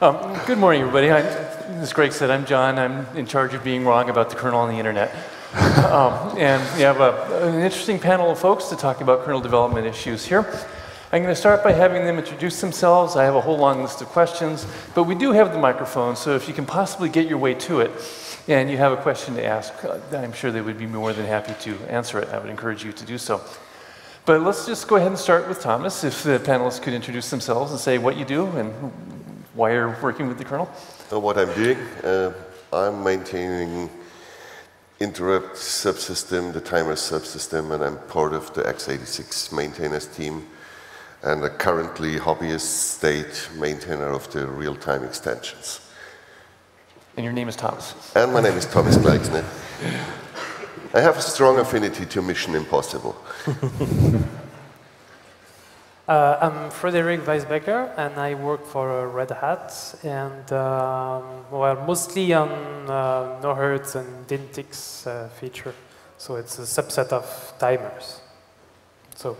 Um, good morning, everybody. I'm, as Greg said, I'm Jon. I'm in charge of being wrong about the kernel on the internet. um, and we have a, an interesting panel of folks to talk about kernel development issues here. I'm going to start by having them introduce themselves. I have a whole long list of questions, but we do have the microphone, so if you can possibly get your way to it and you have a question to ask, uh, I'm sure they would be more than happy to answer it. I would encourage you to do so. But let's just go ahead and start with Thomas. If the panelists could introduce themselves and say what you do and why you're working with the kernel. So what I'm doing, uh, I'm maintaining interrupt subsystem, the timer subsystem, and I'm part of the x86 maintainers team and a currently hobbyist state maintainer of the real-time extensions. And your name is Thomas. And my name is Thomas Gleixner. I have a strong affinity to Mission Impossible. Uh, I'm Frédéric Weisbecker, and I work for Red Hat, and um, well, mostly on uh, and dynticks uh, feature. So it's a subset of timers. So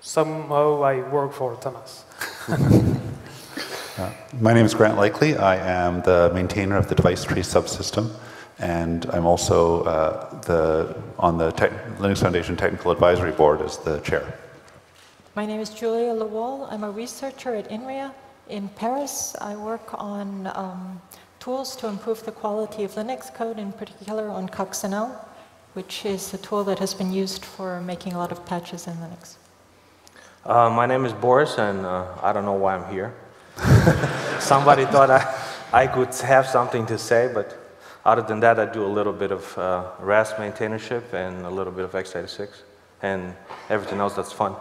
somehow I work for Thomas. Uh, my name is Grant Likely. I am the maintainer of the device tree subsystem, and I'm also uh, the on the Linux Foundation Technical Advisory Board as the chair. My name is Julia Lawall. I'm a researcher at INRIA in Paris. I work on um, tools to improve the quality of Linux code, in particular on Coccinelle, which is a tool that has been used for making a lot of patches in Linux. Uh, my name is Boris, and uh, I don't know why I'm here. Somebody thought I, I could have something to say, but other than that, I do a little bit of uh, RAS maintainership and a little bit of x86, and everything else that's fun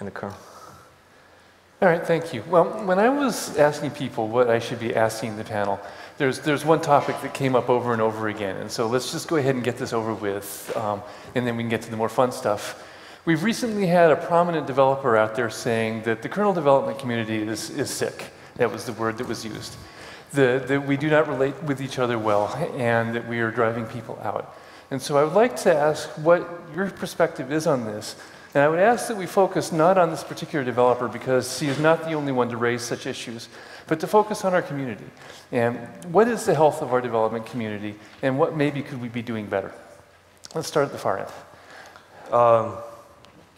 in the kernel. All right, thank you. Well, when I was asking people what I should be asking the panel, there's, there's one topic that came up over and over again. And so let's just go ahead and get this over with, um, and then we can get to the more fun stuff. We've recently had a prominent developer out there saying that the kernel development community is, is sick. That was the word that was used. The, that we do not relate with each other well, and that we are driving people out. And so I would like to ask what your perspective is on this, and I would ask that we focus not on this particular developer because he is not the only one to raise such issues, but to focus on our community. And what is the health of our development community, and what maybe could we be doing better? Let's start at the far end. Um,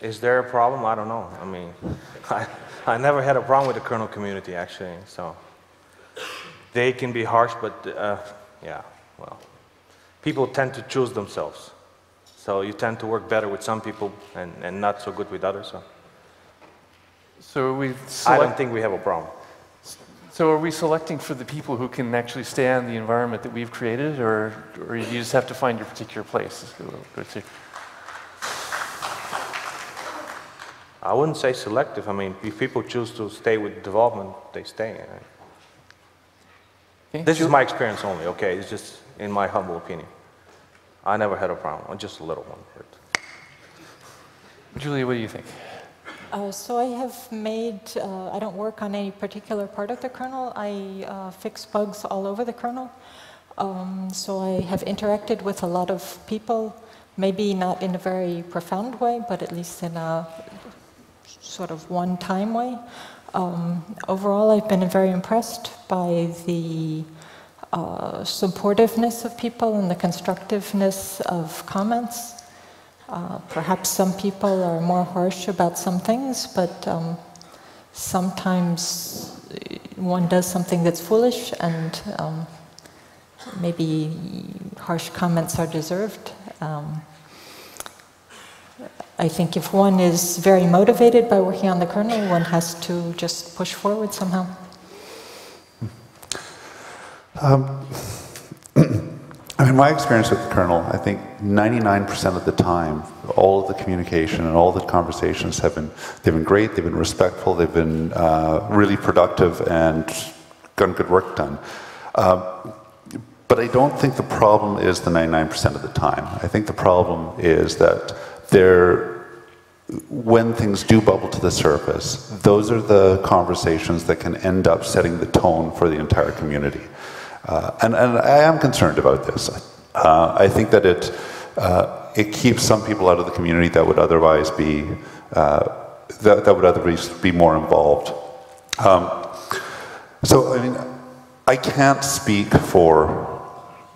is there a problem? I don't know. I mean, I, I never had a problem with the kernel community, actually. So they can be harsh, but uh, yeah, well, people tend to choose themselves. So you tend to work better with some people and, and not so good with others. So, so we I don't think we have a problem. So are we selecting for the people who can actually stay in the environment that we've created, or, or you just have to find your particular place? I wouldn't say selective. I mean, if people choose to stay with development, they stay. Okay. This is my experience only, okay? It's just in my humble opinion. I never had a problem, just a little one. But. Julia, what do you think? Uh, so I have made, uh, I don't work on any particular part of the kernel. I uh, fix bugs all over the kernel. Um, so I have interacted with a lot of people, maybe not in a very profound way, but at least in a sort of one-time way. Um, overall, I've been very impressed by the uh, supportiveness of people and the constructiveness of comments. Uh, perhaps some people are more harsh about some things, but um, sometimes one does something that's foolish and um, maybe harsh comments are deserved. Um, I think if one is very motivated by working on the kernel, one has to just push forward somehow. Um, I mean, my experience with the kernel, I think 99% of the time, all of the communication and all the conversations have been, they've been great, they've been respectful, they've been uh, really productive and gotten good work done. Uh, but I don't think the problem is the 99% of the time. I think the problem is that there, when things do bubble to the surface, those are the conversations that can end up setting the tone for the entire community. Uh, and, and I am concerned about this. Uh, I think that it, uh, it keeps some people out of the community that would otherwise be, uh, that, that would otherwise be more involved. Um, So, I mean, I can't speak for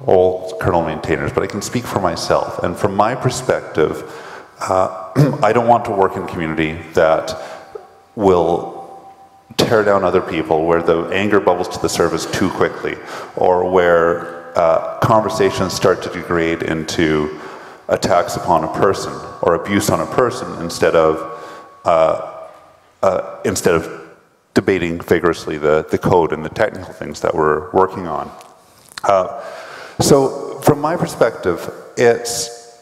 all kernel maintainers, but I can speak for myself. And from my perspective, uh, I don't want to work in a community that will tear down other people, where the anger bubbles to the surface too quickly, or where uh, conversations start to degrade into attacks upon a person or abuse on a person instead of uh, uh, instead of debating vigorously the, the code and the technical things that we're working on. Uh, so from my perspective, it's,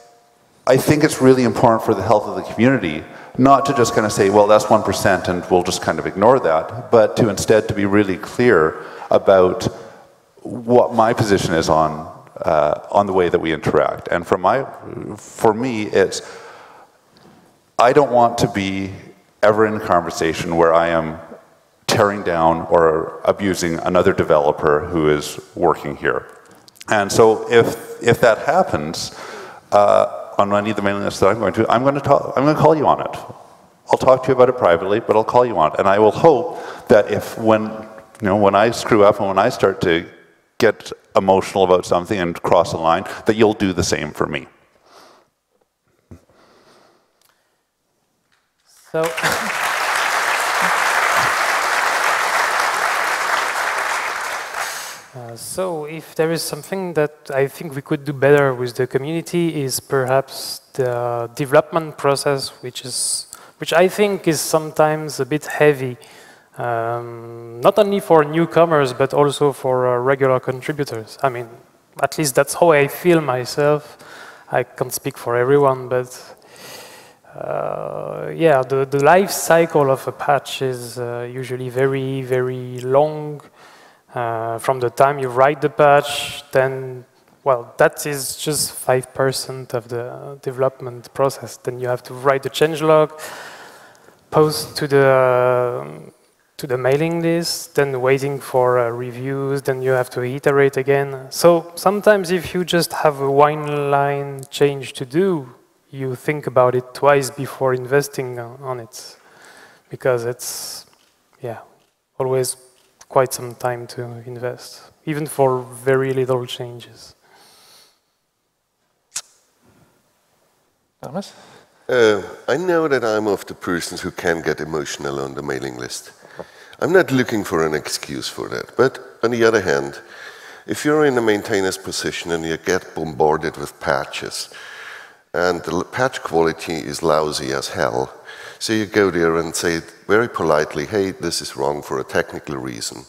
I think it's really important for the health of the community not to just kind of say, well, that's 1% and we'll just kind of ignore that, but to instead to be really clear about what my position is on, uh, on the way that we interact. And for, my, for me, it's, I don't want to be ever in a conversation where I am tearing down or abusing another developer who is working here. And so if, if that happens, uh, on any of the mailing lists that I'm going to, I'm going to, talk, I'm going to call you on it. I'll talk to you about it privately, but I'll call you on it. And I will hope that if when, you know, when I screw up and when I start to get emotional about something and cross a line, that you'll do the same for me. So. Uh, so if there is something that I think we could do better with the community is perhaps the development process, which is which I think is sometimes a bit heavy, um, not only for newcomers but also for uh, regular contributors. I mean, at least that's how I feel myself. I can't speak for everyone, but uh, yeah, the, the life cycle of a patch is uh, usually very, very long. Uh, from the time you write the patch, then, well, that is just 5% of the development process. Then you have to write the changelog, post to the, to the mailing list, then waiting for uh, reviews, then you have to iterate again. So sometimes if you just have a one line change to do, you think about it twice before investing on it. Because it's, yeah, always quite some time to invest, even for very little changes. Thomas? Uh, I know that I'm of the persons who can get emotional on the mailing list. I'm not looking for an excuse for that. But on the other hand, if you're in a maintainer's position and you get bombarded with patches, and the patch quality is lousy as hell, so you go there and say very politely, hey, this is wrong for a technical reason.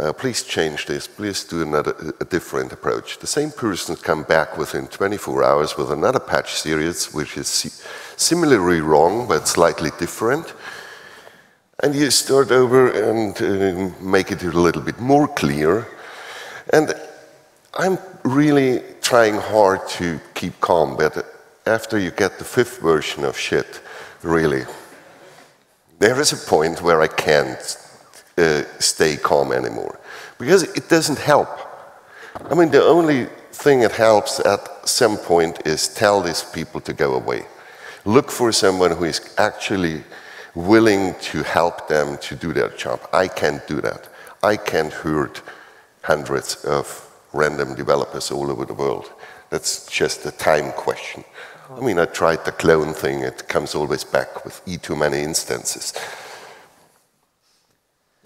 Uh, please change this, please do another, a different approach. The same person come back within 24 hours with another patch series, which is similarly wrong, but slightly different. And you start over and uh, make it a little bit more clear. And I'm really trying hard to keep calm, but after you get the fifth version of shit, really, there is a point where I can't uh, stay calm anymore because it doesn't help. I mean, the only thing that helps at some point is tell these people to go away. Look for someone who is actually willing to help them to do their job. I can't do that. I can't hurt hundreds of random developers all over the world. That's just a time question. I mean, I tried the clone thing, it comes always back with E too many instances.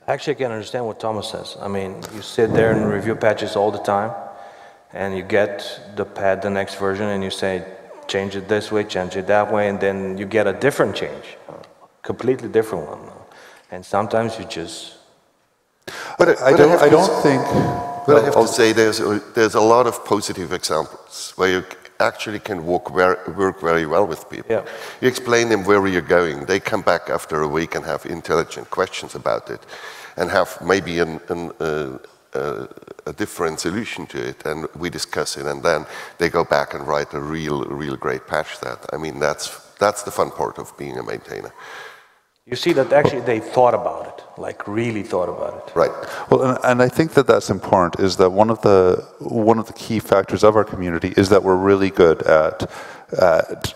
Actually, I can understand what Thomas says. I mean, you sit there and review patches all the time, and you get the pad, the next version, and you say, change it this way, change it that way, and then you get a different change, a completely different one. And sometimes you just. But, I, don't, I, I don't think. But I have to say, there's a, there's a lot of positive examples where you actually can work very, work very well with people. Yeah. You explain them where you're going. They come back after a week and have intelligent questions about it and have maybe an, an, uh, uh, a different solution to it and we discuss it and then they go back and write a real, real great patch that. I mean, that's, that's the fun part of being a maintainer. You see that actually they thought about it, like really thought about it. Right. Well, and, and, I think that that's important. Is that one of the one of the key factors of our community is that we're really good at at,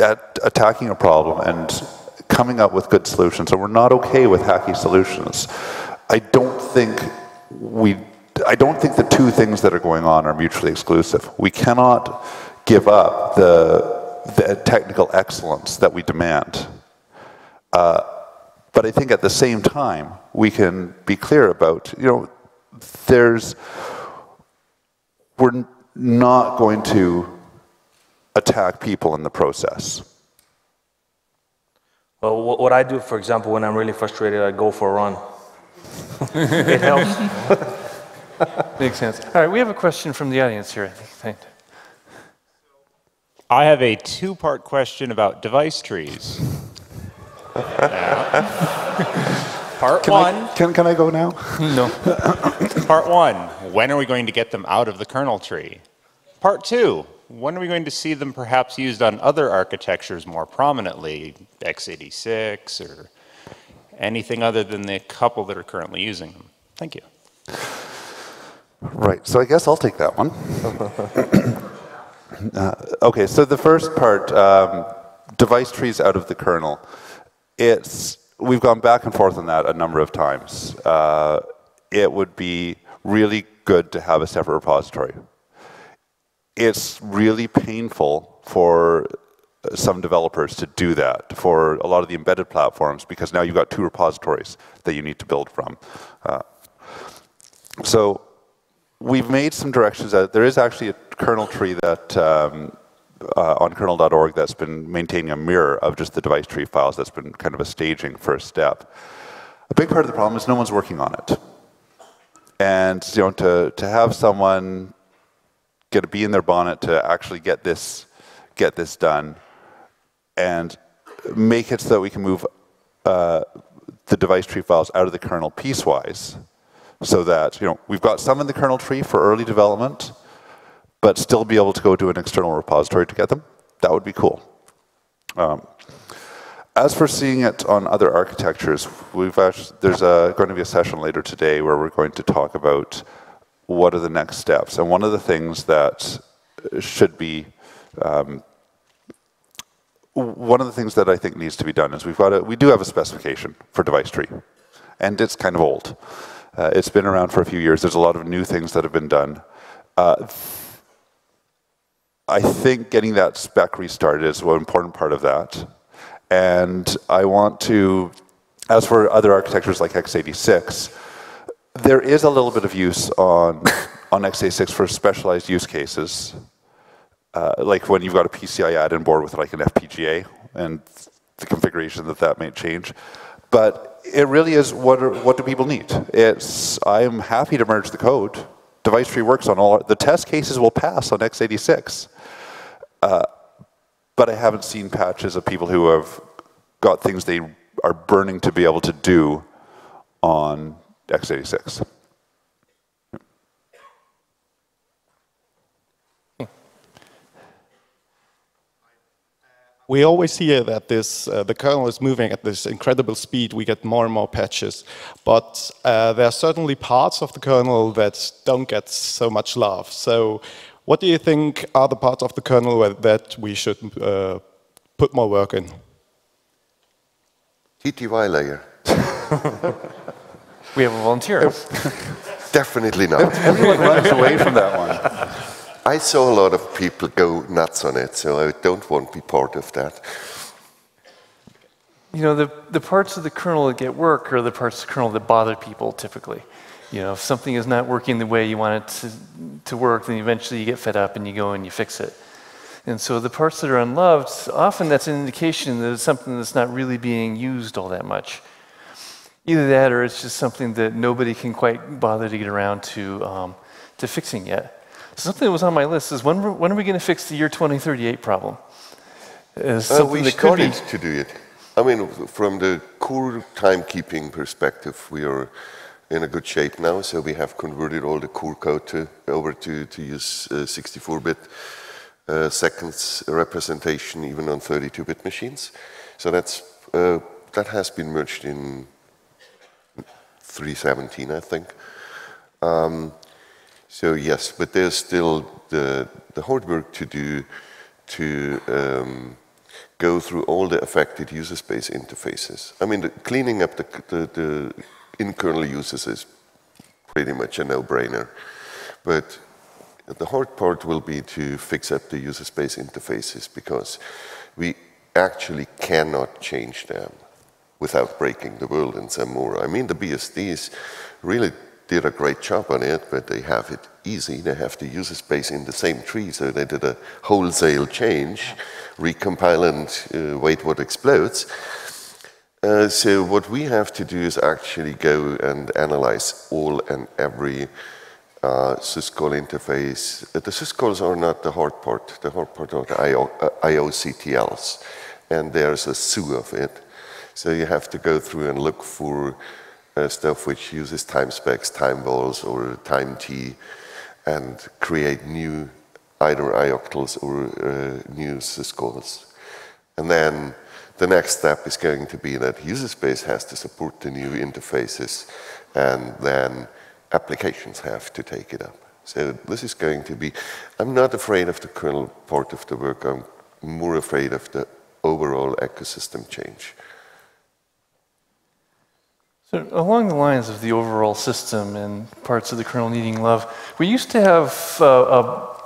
at attacking a problem and coming up with good solutions. And we're not okay with hacky solutions. I don't think we, I don't think the two things that are going on are mutually exclusive. We cannot give up the, the technical excellence that we demand. Uh, but I think at the same time, we can be clear about, you know, there's, we're not going to attack people in the process. Well, what I do, for example, when I'm really frustrated, I go for a run. it helps. Makes sense. All right, we have a question from the audience here, I think. I have a two part question about device trees. part Can one. I, can, can I go now? No. Part one, when are we going to get them out of the kernel tree? Part two, when are we going to see them perhaps used on other architectures more prominently, x86 or anything other than the couple that are currently using them? Thank you. Right, so I guess I'll take that one. uh, okay, so the first part, um, device trees out of the kernel. It's, we've gone back and forth on that a number of times. Uh, it would be really good to have a separate repository. It's really painful for some developers to do that for a lot of the embedded platforms because now you've got two repositories that you need to build from. Uh, so we've made some directions that there is actually a kernel tree that um, uh, on kernel.org that's been maintaining a mirror of just the device tree files that's been kind of a staging first step. A big part of the problem is no one's working on it. And you know, to, to have someone get a bee in their bonnet to actually get this, get this done and make it so that we can move uh, the device tree files out of the kernel piecewise so that you know we've got some in the kernel tree for early development, but still be able to go to an external repository to get them. That would be cool. Um, as for seeing it on other architectures, we've actually, there's a, going to be a session later today where we're going to talk about what are the next steps. And one of the things that should be um, one of the things that I think needs to be done is we've got a, we do have a specification for device tree, and it's kind of old. Uh, it's been around for a few years. There's a lot of new things that have been done. Uh, I think getting that spec restarted is an important part of that. And I want to, as for other architectures like x86, there is a little bit of use on, on x86 for specialized use cases. Uh, like when you've got a PCI add-in board with like an FPGA and the configuration that that may change. But it really is what, are, what do people need? It's, I'm happy to merge the code. Device tree works on all, the test cases will pass on x86. Uh, but I haven't seen patches of people who have got things they are burning to be able to do on x86. We always hear that this, uh, the kernel is moving at this incredible speed. We get more and more patches. But uh, there are certainly parts of the kernel that don't get so much love. So what do you think are the parts of the kernel that we should uh, put more work in? TTY layer. We have a volunteer. Definitely not. Everyone runs away from that one. I saw a lot of people go nuts on it, so I don't want to be part of that. You know, the, the parts of the kernel that get work are the parts of the kernel that bother people typically. You know, if something is not working the way you want it to, to work, then eventually you get fed up and you go and you fix it. And so the parts that are unloved, often that's an indication that it's something that's not really being used all that much. Either that or it's just something that nobody can quite bother to get around to, um, to fixing yet. Something that was on my list is when, when are we going to fix the year 2038 problem? Is Uh, something we that could be- started to do it. I mean, from the core timekeeping perspective, we are in a good shape now. So we have converted all the core code to, over to, to use 64-bit uh, seconds representation, even on 32-bit machines. So that's uh, that has been merged in 317, I think. Um, so yes, but there's still the, the hard work to do to um, go through all the affected user space interfaces. I mean, the, cleaning up the, the, the in-kernel uses is pretty much a no-brainer. But the hard part will be to fix up the user space interfaces because we actually cannot change them without breaking the world in some more. I mean, the BSDs really did a great job on it, but they have it easy. They have the user space in the same tree, so they did a wholesale change, recompile and uh, wait what explodes. Uh, so what we have to do is actually go and analyze all and every uh, syscall interface. Uh, the syscalls are not the hard part. The hard part are the IO, uh, IOCTLs, and there's a zoo of it. So you have to go through and look for uh, stuff which uses time specs, timevals, or time t, and create new either ioctls or uh, new syscalls. And then the next step is going to be that user space has to support the new interfaces, and then applications have to take it up. So this is going to be, I'm not afraid of the kernel part of the work, I'm more afraid of the overall ecosystem change. So along the lines of the overall system and parts of the kernel needing love, we used to have uh, a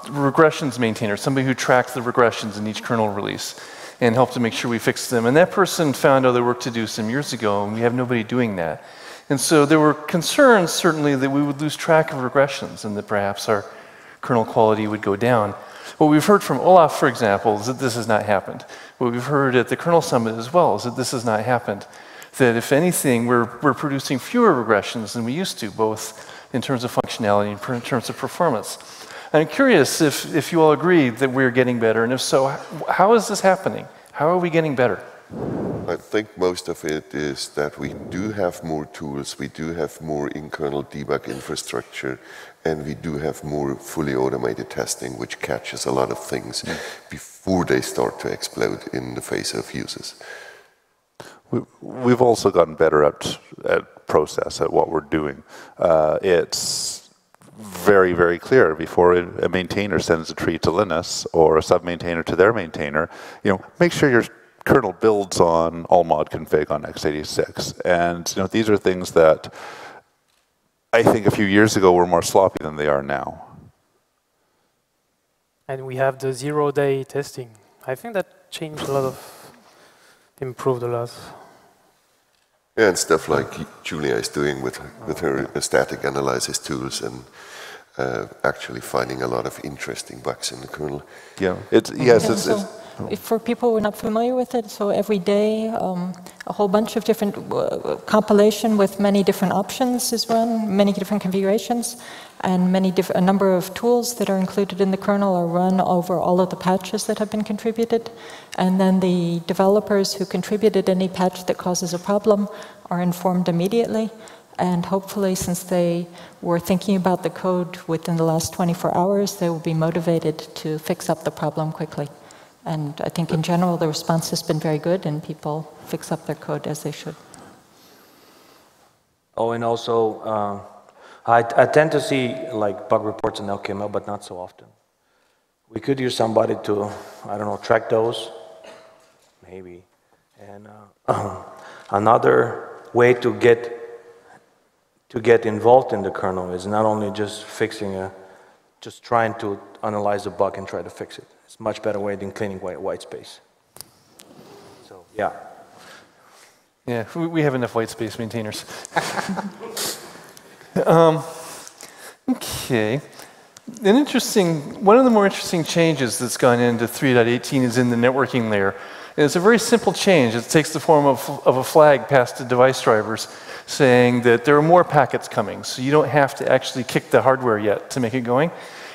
regressions maintainer, somebody who tracked the regressions in each kernel release and helped to make sure we fixed them. And that person found other work to do some years ago, and we have nobody doing that. And so there were concerns, certainly, that we would lose track of regressions and that perhaps our kernel quality would go down. What we've heard from Olaf, for example, is that this has not happened. What we've heard at the kernel summit as well is that this has not happened that if anything, we're, we're producing fewer regressions than we used to, both in terms of functionality and in terms of performance. I'm curious if, if you all agree that we're getting better, and if so, how is this happening? How are we getting better? I think most of it is that we do have more tools, we do have more in-kernel debug infrastructure, and we do have more fully automated testing, which catches a lot of things mm. before they start to explode in the face of users. We've also gotten better at, at process, at what we're doing. Uh, it's very, very clear before a maintainer sends a tree to Linus or a sub-maintainer to their maintainer, you know, make sure your kernel builds on allmodconfig on x86. And you know, these are things that I think a few years ago were more sloppy than they are now. And we have the zero-day testing. I think that changed a lot of improved a lot. Yeah, and stuff like Julia is doing with, with her static analysis tools and uh, actually finding a lot of interesting bugs in the kernel. Yeah, it's, yes, it's, so it's, for people who are not familiar with it, so every day um, a whole bunch of different uh, compilation with many different options is run, many different configurations, and many a number of tools that are included in the kernel are run over all of the patches that have been contributed. And then the developers who contributed any patch that causes a problem are informed immediately. And hopefully, since they were thinking about the code within the last 24 hours, they will be motivated to fix up the problem quickly. And I think in general, the response has been very good, and people fix up their code as they should. Oh, and also, uh, I, I tend to see like bug reports in LKML, but not so often. We could use somebody to, I don't know, track those, maybe. And uh, another way to get to get involved in the kernel is not only just fixing a, just trying to analyze a bug and try to fix it. It's much better way than cleaning white, white space. So, yeah. Yeah, we have enough white space maintainers. um, okay. An interesting, one of the more interesting changes that's gone into 3.18 is in the networking layer. And it's a very simple change. It takes the form of, of a flag passed to device drivers saying that there are more packets coming, so you don't have to actually kick the hardware yet to make it going.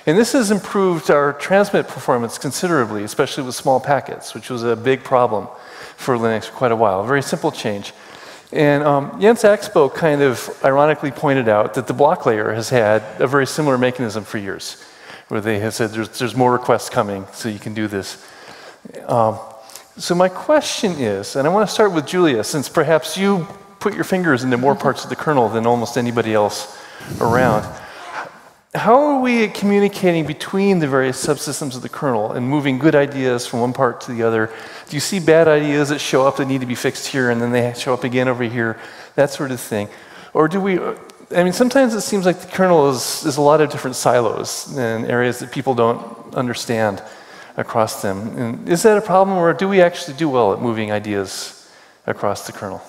And this has improved our transmit performance considerably, especially with small packets, which was a big problem for Linux for quite a while. A very simple change. And um, Jens Axboe kind of ironically pointed out that the block layer has had a very similar mechanism for years, where they have said there's, there's more requests coming, so you can do this. Um, so my question is, and I want to start with Julia, since perhaps you put your fingers into more parts of the kernel than almost anybody else around. How are we communicating between the various subsystems of the kernel and moving good ideas from one part to the other? Do you see bad ideas that show up that need to be fixed here and then they show up again over here? That sort of thing. Or do we, I mean, sometimes it seems like the kernel is, is a lot of different silos and areas that people don't understand across them. And is that a problem, or do we actually do well at moving ideas across the kernel?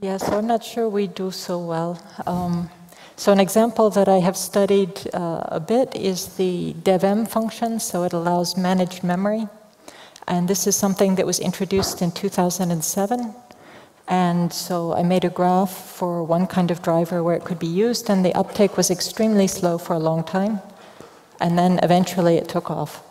Yes, I'm not sure we do so well. Um, so an example that I have studied uh, a bit is the devm function, so it allows managed memory. And this is something that was introduced in 2007. And so I made a graph for one kind of driver where it could be used, and the uptake was extremely slow for a long time. And then eventually it took off.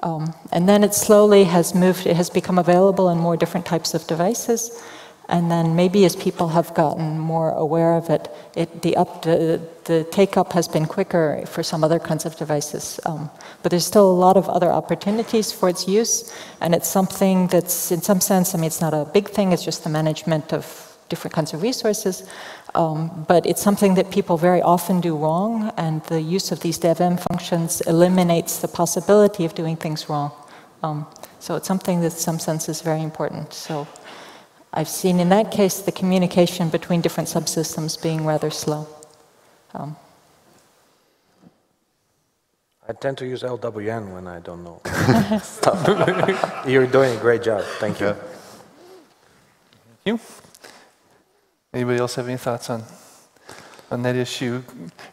Um, and then it slowly has moved, it has become available in more different types of devices. And then maybe as people have gotten more aware of it, it the, up, the, the take up has been quicker for some other kinds of devices. Um, but there's still a lot of other opportunities for its use. And it's something that's, in some sense, I mean, it's not a big thing, it's just the management of different kinds of resources. Um, but it's something that people very often do wrong, and the use of these devm functions eliminates the possibility of doing things wrong. Um, so it's something that, in some sense, is very important. So. I've seen in that case the communication between different subsystems being rather slow. Um, I tend to use LWN when I don't know stuff. You're doing a great job. Thank you. Thank you. Anybody else have any thoughts on, on that issue?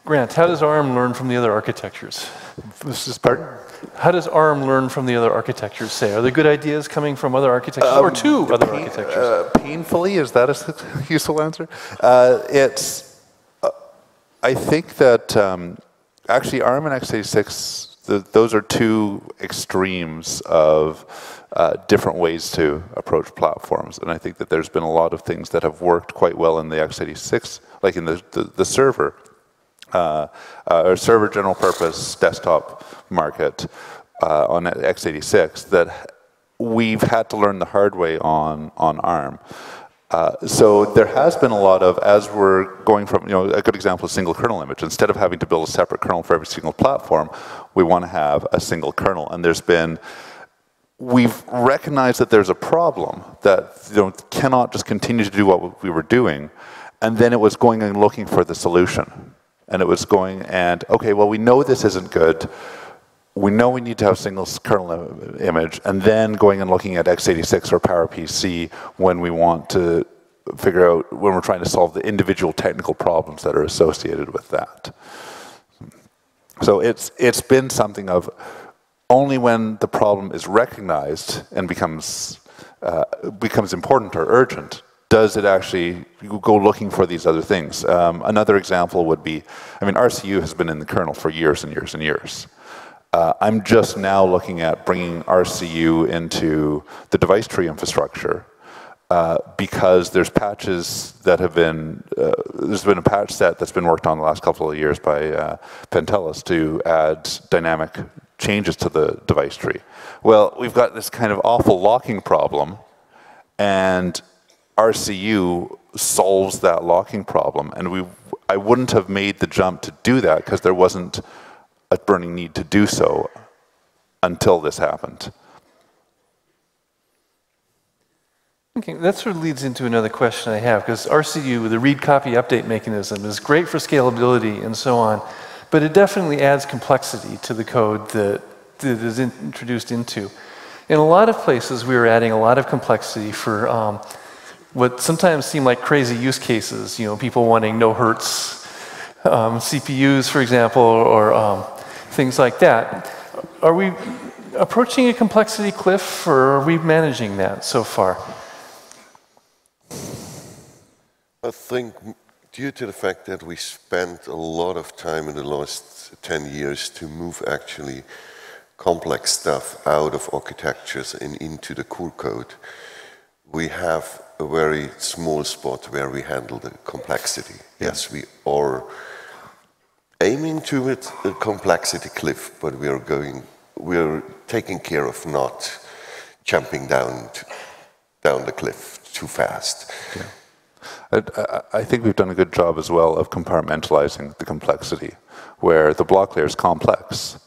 Grant, how does ARM learn from the other architectures? This is part. How does ARM learn from the other architectures, say? Are there good ideas coming from other architectures or Um, to other pain- architectures? uh, painfully, is that a useful answer? Uh, it's, uh, I think that um, actually ARM and x86, the, those are two extremes of uh, different ways to approach platforms. And I think that there's been a lot of things that have worked quite well in the x86, like in the, the, the server uh, uh, or server general purpose desktop market uh, on x86 that we've had to learn the hard way on, on ARM. Uh, so there has been a lot of, as we're going from, you know, a good example is single kernel image. Instead of having to build a separate kernel for every single platform, we want to have a single kernel. And there's been, we've recognized that there's a problem that you know, cannot just continue to do what we were doing. And then it was going and looking for the solution. And it was going and, okay, well, we know this isn't good. We know we need to have single kernel image, and then going and looking at x86 or PowerPC when we want to figure out, when we're trying to solve the individual technical problems that are associated with that. So it's, it's been something of only when the problem is recognized and becomes, uh, becomes important or urgent does it actually go looking for these other things? Um, another example would be, I mean, RCU has been in the kernel for years and years and years. Uh, I'm just now looking at bringing RCU into the device tree infrastructure uh, because there's patches that have been, uh, there's been a patch set that's been worked on the last couple of years by uh, to add dynamic changes to the device tree. Well, we've got this kind of awful locking problem and RCU solves that locking problem. And we, I wouldn't have made the jump to do that because there wasn't a burning need to do so until this happened. Okay, that sort of leads into another question I have, because RCU, with the read copy update mechanism, is great for scalability and so on, but it definitely adds complexity to the code that, that is in, introduced into. In a lot of places, we were adding a lot of complexity for um, what sometimes seem like crazy use cases, you know, people wanting no hertz um, CPUs, for example, or um, things like that. Are we approaching a complexity cliff, or are we managing that so far? I think due to the fact that we spent a lot of time in the last 10 years to move actually complex stuff out of architectures and into the core code, we have a very small spot where we handle the complexity. Yes, we are aiming to it a complexity cliff, but we are going, we are taking care of not jumping down to, down the cliff too fast. Yeah. Uh, I, I, think we've done a good job as well of compartmentalizing the complexity, where the block layer is complex,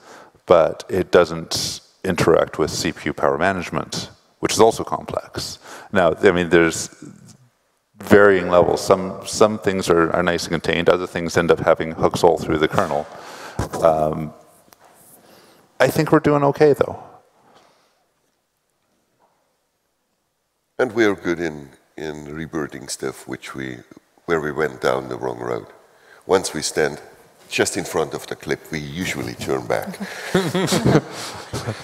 but it doesn't interact with CPU power management, which is also complex. Now, I mean, there's varying levels. Some, some things are, are nice and contained, other things end up having hooks all through the kernel. Um, I think we're doing okay though. And we are good in, in rebooting stuff which we, where we went down the wrong road. Once we stand just in front of the clip, we usually turn back.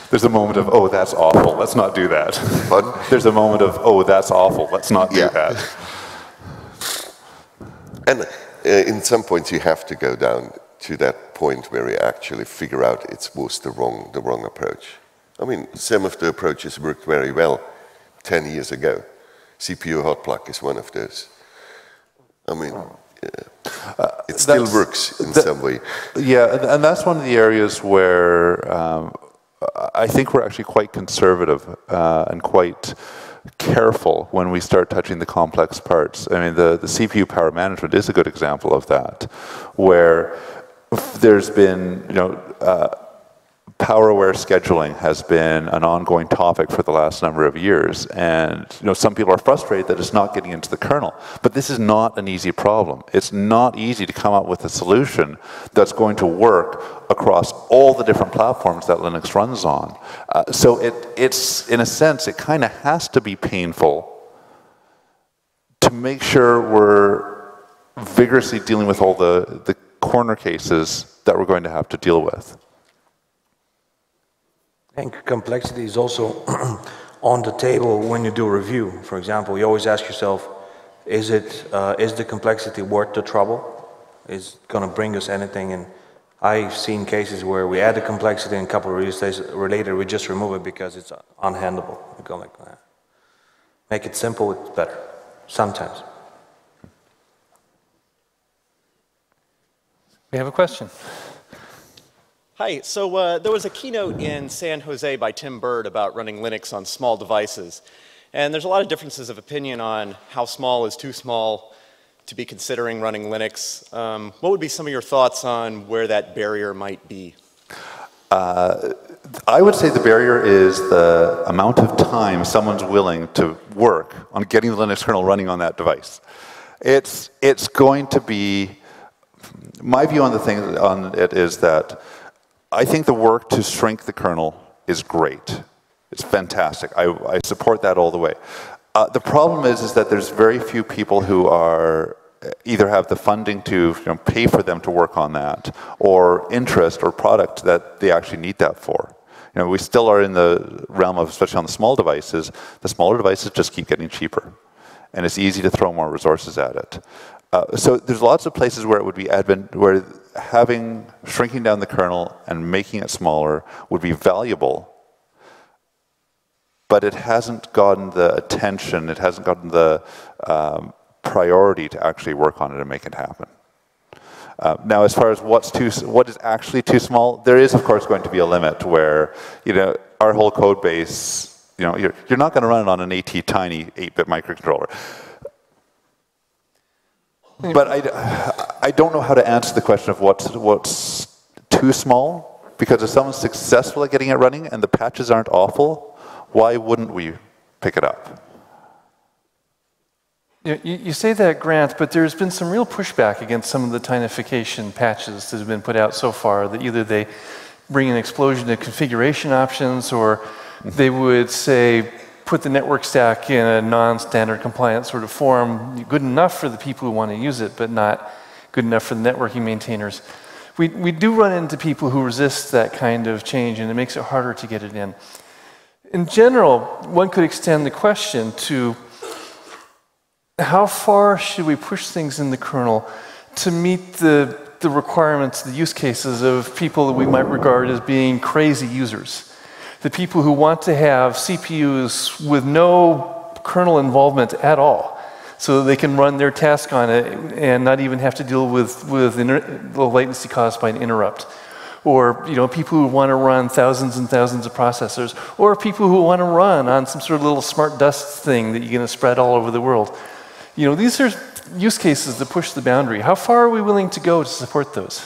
There's a moment of, oh, that's awful, let's not do that. Pardon? There's a moment of, oh, that's awful, let's not do Yeah. that. And uh, in some points, you have to go down to that point where you actually figure out it was the wrong, the wrong approach. I mean, some of the approaches worked very well 10 years ago. CPU hot plug is one of those. I mean, yeah. it still works in that- some way. Yeah, and- and that's one of the areas where um, I think we're actually quite conservative uh, and quite careful when we start touching the complex parts. I mean, the, the CPU power management is a good example of that, where there's been, you know, uh, power-aware scheduling has been an ongoing topic for the last number of years, and you know some people are frustrated that it's not getting into the kernel. But this is not an easy problem. It's not easy to come up with a solution that's going to work across all the different platforms that Linux runs on. Uh, so it, it's in a sense it kind of has to be painful to make sure we're vigorously dealing with all the, the corner cases that we're going to have to deal with. I think complexity is also on the table when you do review. For example, you always ask yourself, is it uh, is the complexity worth the trouble? Is it going to bring us anything? And I've seen cases where we add the complexity and a couple of days later we just remove it because it's unhandleable. We go like, "Ah." make it simple, it's better. Sometimes. We have a question. Hi, so uh, there was a keynote in San Jose by Tim Bird about running Linux on small devices. And there's a lot of differences of opinion on how small is too small to be considering running Linux. Um, what would be some of your thoughts on where that barrier might be? I would say the barrier is the amount of time someone's willing to work on getting the Linux kernel running on that device. It's, it's going to be, my view on the thing on it is that I think the work to shrink the kernel is great. It's fantastic. I, I support that all the way. Uh, the problem is, is that there's very few people who are either have the funding to you know, pay for them to work on that, or interest or product that they actually need that for. You know, we still are in the realm of, especially on the small devices, the smaller devices just keep getting cheaper, and it's easy to throw more resources at it. Uh, so there's lots of places where it would be advent, where having shrinking down the kernel and making it smaller would be valuable but it hasn't gotten the attention, it hasn't gotten the um, priority to actually work on it and make it happen. Uh, now, as far as what's too, what is actually too small, there is, of course, going to be a limit where, you know, our whole code base, you know, you're, you're not going to run it on an ATtiny 8-bit microcontroller. But I, I don't know how to answer the question of what's, what's too small, because if someone's successful at getting it running and the patches aren't awful, why wouldn't we pick it up? You, you say that, Grant, but there's been some real pushback against some of the tinification patches that have been put out so far. That either they bring an explosion of configuration options, or they would say put the network stack in a non-standard compliant sort of form, good enough for the people who want to use it, but not good enough for the networking maintainers. We, we do run into people who resist that kind of change, and it makes it harder to get it in. In general, one could extend the question to how far should we push things in the kernel to meet the, the requirements, the use cases of people that we might regard as being crazy users? The people who want to have CPUs with no kernel involvement at all, so they can run their task on it and not even have to deal with, with the latency caused by an interrupt. Or you know, people who want to run thousands and thousands of processors, or people who want to run on some sort of little smart dust thing that you're going to spread all over the world. You know, these are use cases that push the boundary. How far are we willing to go to support those?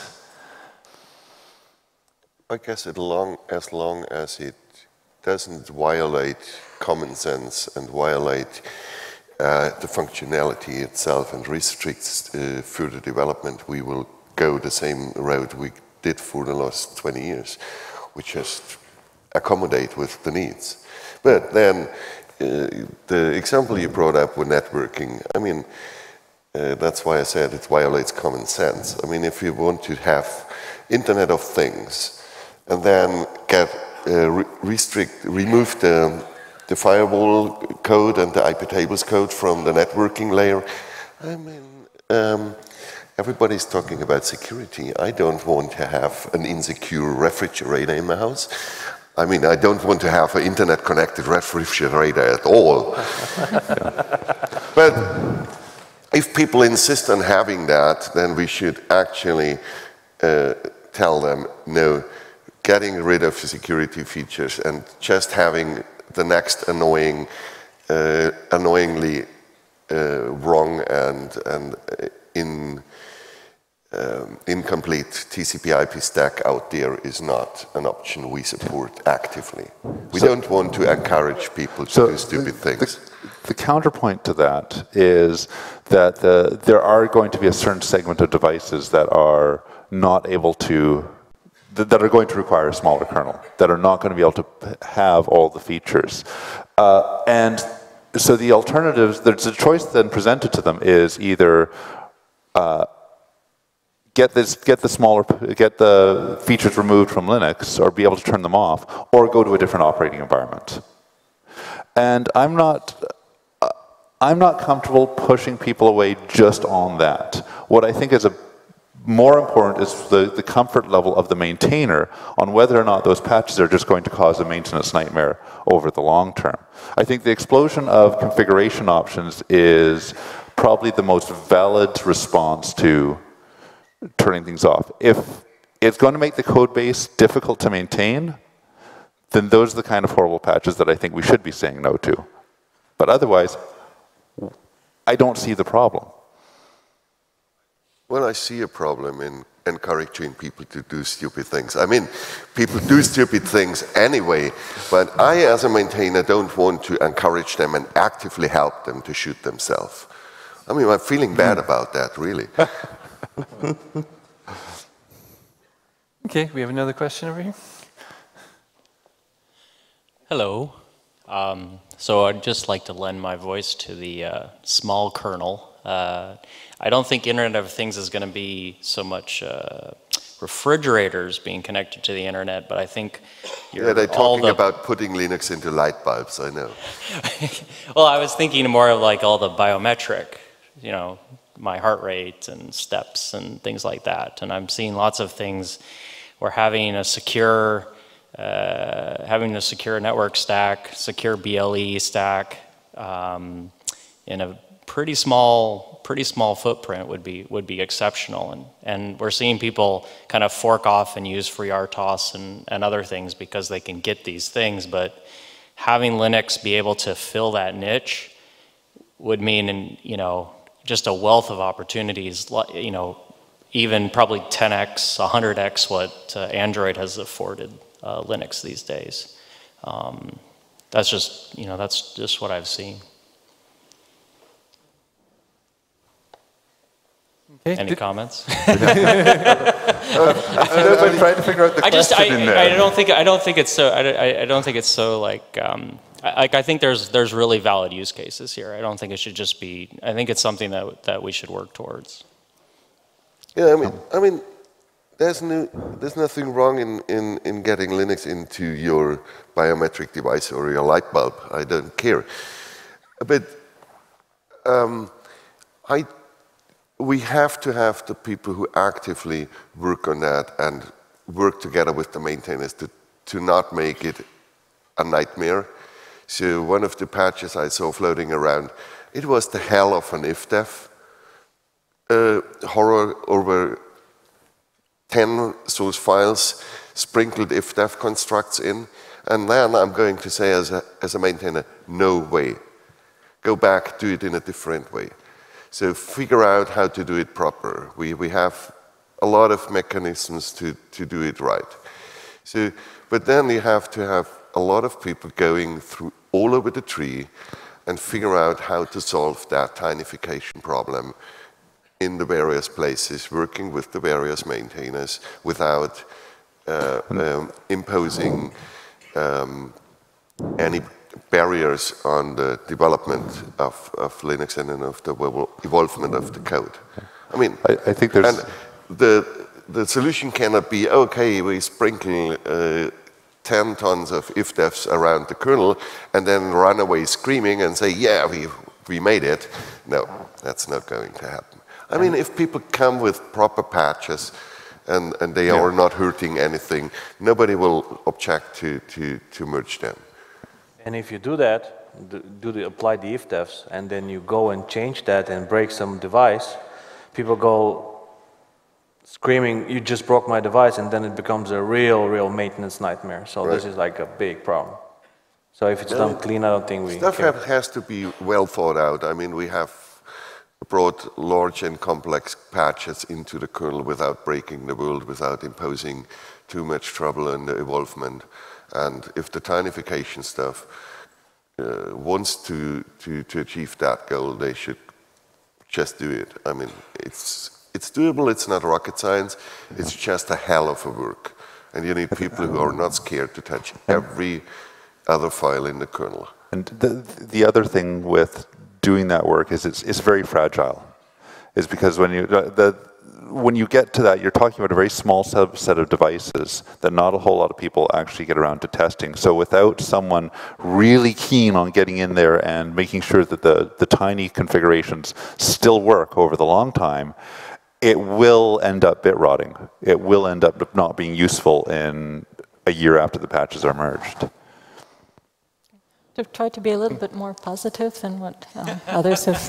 I guess long, as long as it doesn't violate common sense and violate uh, the functionality itself and restricts uh, further development, we will go the same road we did for the last 20 years, which just accommodate with the needs. But then uh, the example you brought up with networking, I mean, uh, that's why I said it violates common sense. I mean, if you want to have Internet of Things and then get re restrict, remove the, the firewall code and the IP tables code from the networking layer, I mean, um, everybody's talking about security. I don't want to have an insecure refrigerator in my house. I mean, I don't want to have an internet connected refrigerator at all. but if people insist on having that, then we should actually uh, tell them no, getting rid of security features and just having the next annoying, uh, annoyingly uh, wrong and, and in um, incomplete TCP IP stack out there is not an option we support actively. We so, don't want to encourage people to so do stupid the, things. The, the, counterpoint to that is that the, there are going to be a certain segment of devices that are not able to that are going to require a smaller kernel, that are not going to be able to have all the features. Uh, and so the alternatives, there's a choice then presented to them is either uh, get this, get the smaller, get the features removed from Linux, or be able to turn them off, or go to a different operating environment. And I'm not, uh, I'm not comfortable pushing people away just on that. What I think is a more important is the, the comfort level of the maintainer on whether or not those patches are just going to cause a maintenance nightmare over the long term. I think the explosion of configuration options is probably the most valid response to turning things off. If it's going to make the code base difficult to maintain, then those are the kind of horrible patches that I think we should be saying no to. But otherwise, I don't see the problem. Well, I see a problem in encouraging people to do stupid things. I mean, people do stupid things anyway, but I, as a maintainer, don't want to encourage them and actively help them to shoot themselves. I mean, I'm feeling bad about that, really. okay, we have another question over here. Hello. Um, so I'd just like to lend my voice to the uh, small kernel. Uh, I don't think Internet of Things is going to be so much uh, refrigerators being connected to the internet, but I think yeah, they're talking the... about putting Linux into light bulbs. I know. well, I was thinking more of like all the biometric, you know, my heart rate and steps and things like that. And I'm seeing lots of things where having a secure, uh, having a secure network stack, secure BLE stack, um, in a pretty small, pretty small footprint would be would be exceptional. And and we're seeing people kind of fork off and use FreeRTOS and and other things because they can get these things, but having Linux be able to fill that niche would mean, and you know, just a wealth of opportunities, you know, even probably 10x, 100x what uh, Android has afforded uh, Linux these days. Um, that's just, you know, that's just what I've seen. Okay. Any comments? I'm trying to figure out the I just, I, I, don't think, I don't think it's so, I, I don't think it's so like, um, I, I think there's there's really valid use cases here. I don't think it should just be. I think it's something that that we should work towards. Yeah, I mean, I mean, there's no, there's nothing wrong in, in, in getting Linux into your biometric device or your light bulb. I don't care. But um, I, we have to have the people who actively work on that and work together with the maintainers to, to not make it a nightmare so one of the patches I saw floating around, it was the hell of an ifdef uh, horror over 10 source files, sprinkled ifdef constructs in, and then I'm going to say as a, as a maintainer, no way. Go back, do it in a different way. So figure out how to do it proper. We, we have a lot of mechanisms to, to do it right. So, but then you have to have a lot of people going through all over the tree and figure out how to solve that tinification problem in the various places, working with the various maintainers without uh, um, imposing um, any barriers on the development of, of Linux and then of the evolvement of the code. I mean, I, I think there's... the, the solution cannot be, okay, we sprinkle uh, 10 tons of ifdefs around the kernel and then run away screaming and say, yeah, we, we made it. No, that's not going to happen. I mean, if people come with proper patches and, and they yeah. are not hurting anything, nobody will object to, to, to merge them. And if you do that, do the apply the ifdefs, and then you go and change that and break some device, people go screaming, you just broke my device, and then it becomes a real, real maintenance nightmare. So right. this is like a big problem. So if it's done clean, I don't think we Stuff care. has to be well thought out. I mean, we have brought large and complex patches into the kernel without breaking the world, without imposing too much trouble in the evolvement. And if the tinification stuff uh, wants to, to, to achieve that goal, they should just do it. I mean, it's, it's doable, it's not rocket science, it's just a hell of a work. And you need people who are not scared to touch every other file in the kernel. And the, the other thing with doing that work is it's, it's very fragile. Is because when you, the, when you get to that, you're talking about a very small subset of devices that not a whole lot of people actually get around to testing. So without someone really keen on getting in there and making sure that the, the tiny configurations still work over the long time, it will end up bit rotting. It will end up not being useful in a year after the patches are merged to try to be a little bit more positive than what uh, others have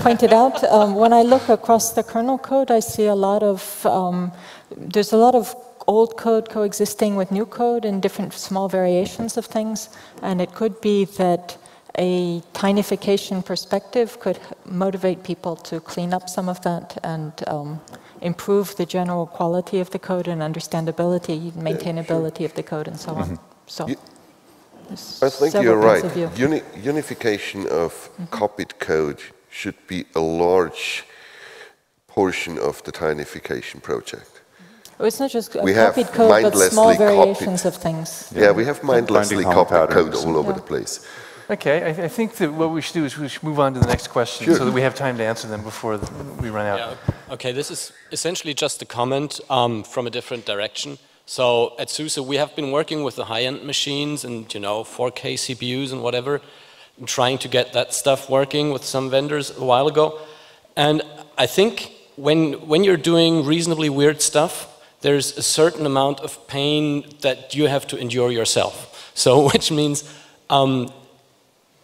pointed out. Um, when I look across the kernel code, I see a lot of, um, there's a lot of old code coexisting with new code and different small variations of things. And it could be that a tinification perspective could motivate people to clean up some of that and um, improve the general quality of the code and understandability, maintainability yeah, sure. of the code and so on. Mm -hmm. So. I think you're right. Uni unification of mm -hmm. copied code should be a large portion of the tinification project. Oh, it's not just we copied code, but small variations copied. of things. Yeah, yeah we have mindlessly copied code all over yeah. the place. Okay, I, I, think that what we should do is we should move on to the next question sure. so that we have time to answer them before the, we run out. Yeah. Okay, this is essentially just a comment um, from a different direction. So at SUSE, we have been working with the high-end machines and, you know, 4K CPUs and whatever, and trying to get that stuff working with some vendors a while ago. And I think when, when you're doing reasonably weird stuff, there's a certain amount of pain that you have to endure yourself. So, which means um,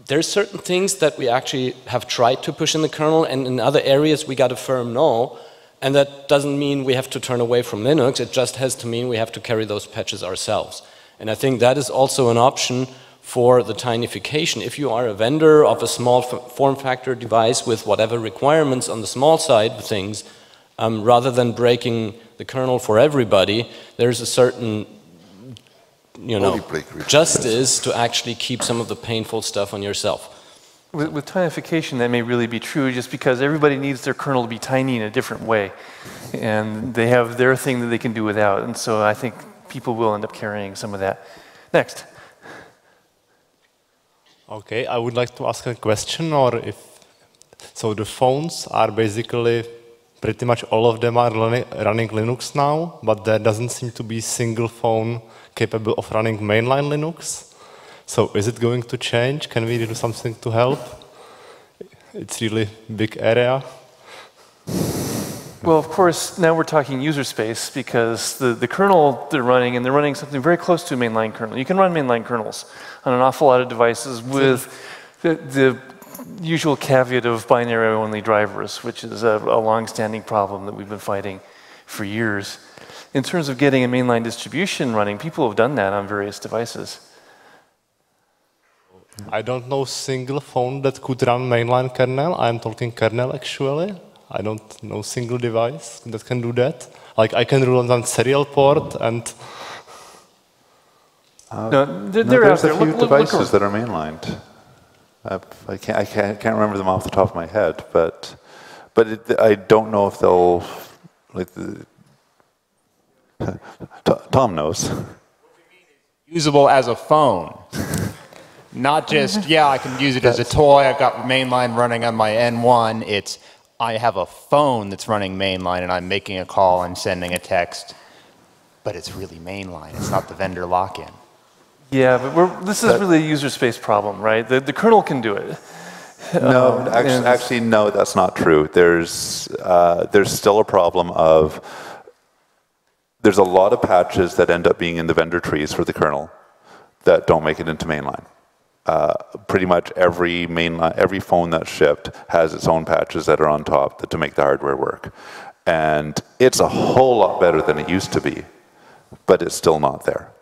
there's certain things that we actually have tried to push in the kernel, and in other areas we got a firm no. And that doesn't mean we have to turn away from Linux, it just has to mean we have to carry those patches ourselves. And I think that is also an option for the tinification. If you are a vendor of a small form factor device with whatever requirements on the small side of things, um, rather than breaking the kernel for everybody, there's a certain you know, justice to actually keep some of the painful stuff on yourself. With, with, that may really be true just because everybody needs their kernel to be tiny in a different way. And they have their thing that they can do without. And so I think people will end up carrying some of that. Next. Okay, I would like to ask a question or if, so the phones are basically, pretty much all of them are running Linux now, but there doesn't seem to be single phone capable of running mainline Linux. So is it going to change? Can we do something to help? It's really big area. Well, of course, now we're talking user space because the, the kernel they're running, and they're running something very close to a mainline kernel. You can run mainline kernels on an awful lot of devices with the, the usual caveat of binary-only drivers, which is a, a long-standing problem that we've been fighting for years. In terms of getting a mainline distribution running, people have done that on various devices. I don't know single phone that could run mainline kernel. I'm talking kernel actually. I don't know single device that can do that. Like I can run on serial port and. Uh, no, they're, no, there's a few look, devices look, look that are mainlined. I, I, can't, I can't, can't remember them off the top of my head, but but it, I don't know if they'll like the, Tom knows. Usable as a phone. Not just, yeah, I can use it as a toy. I've got mainline running on my N1. It's, I have a phone that's running mainline and I'm making a call and sending a text, but it's really mainline. It's not the vendor lock-in. Yeah, but we're, this is really a user space problem, right? The, the kernel can do it. No, Um, actually, actually, no, that's not true. There's uh, there's still a problem of there's a lot of patches that end up being in the vendor trees for the kernel that don't make it into mainline. Uh, pretty much every mainline, every phone that's shipped has its own patches that are on top that, to make the hardware work, and it's a whole lot better than it used to be, but it's still not there.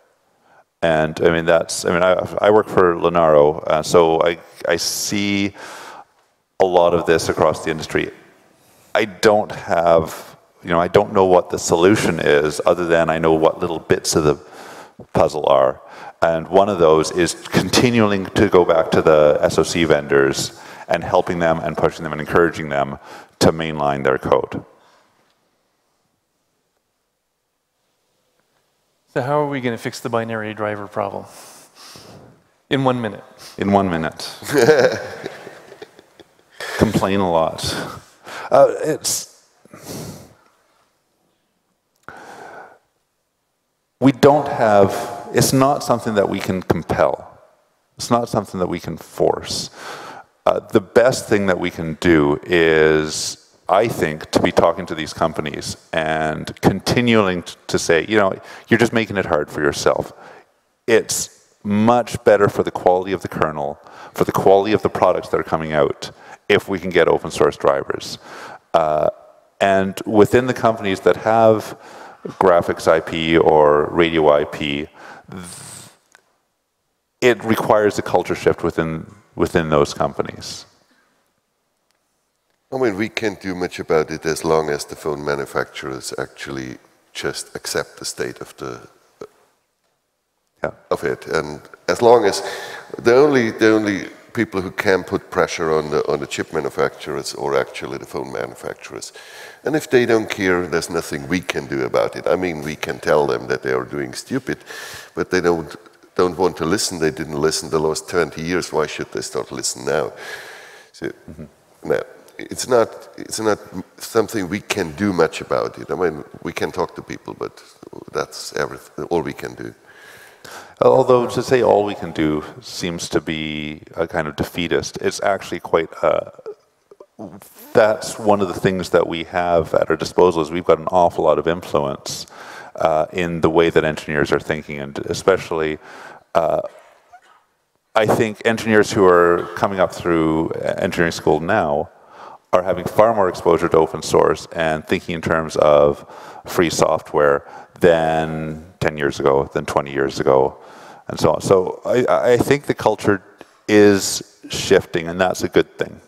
And I mean, that's, I mean, I, I work for Linaro, uh, so I, I see a lot of this across the industry. I don't have, you know, I don't know what the solution is other than I know what little bits of the puzzle are. And one of those is continuing to go back to the SOC vendors and helping them and pushing them and encouraging them to mainline their code. So how are we going to fix the binary driver problem? In one minute. In one minute. Complain a lot. Uh, it's we don't have. It's not something that we can compel. It's not something that we can force. Uh, the best thing that we can do is, I think, to be talking to these companies and continuing to say, you know, you're just making it hard for yourself. It's much better for the quality of the kernel, for the quality of the products that are coming out, if we can get open source drivers. Uh, and within the companies that have graphics IP or radio IP, it requires a culture shift within within those companies. I mean, we can't do much about it as long as the phone manufacturers actually just accept the state of the of it, and as long as the only the only people who can put pressure on the on the chip manufacturers or actually the phone manufacturers, and if they don't care, there's nothing we can do about it. I mean, we can tell them that they are doing stupid, but they don't don't want to listen. They didn't listen the last 20 years. Why should they start listen now? So, mm-hmm. no, it's not it's not something we can do much about it. I mean, we can talk to people, but that's everything. All we can do. Although to say all we can do seems to be a kind of defeatist, it's actually quite. Uh, that's one of the things that we have at our disposal is we've got an awful lot of influence uh, in the way that engineers are thinking, and especially. Uh, I think engineers who are coming up through engineering school now are having far more exposure to open source and thinking in terms of free software than 10 years ago, than 20 years ago, and so on. So I, I think the culture is shifting, and that's a good thing.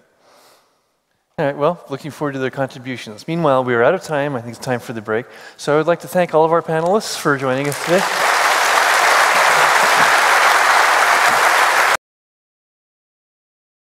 All right, well, looking forward to their contributions. Meanwhile, we are out of time. I think it's time for the break. So I would like to thank all of our panelists for joining us today.